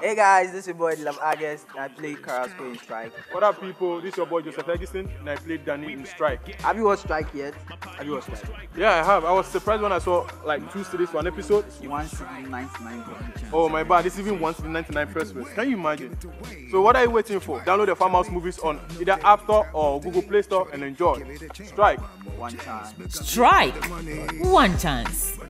Hey guys, this is your boy Love August. I play Carrasco in Stryke. What up, people? This is your boy Joseph Edison, and I play Danny in Stryke. Have you watched Stryke yet? Have you watched Stryke? Yeah, I have. I was surprised when I saw like two cedis for an episode. One season 99 Oh my bad, this even one to 99 first place. Can you imagine? So what are you waiting for? Download the Farmhouse movies on either App Store or Google Play Store and enjoy. Stryke. One chance. Stryke. One chance.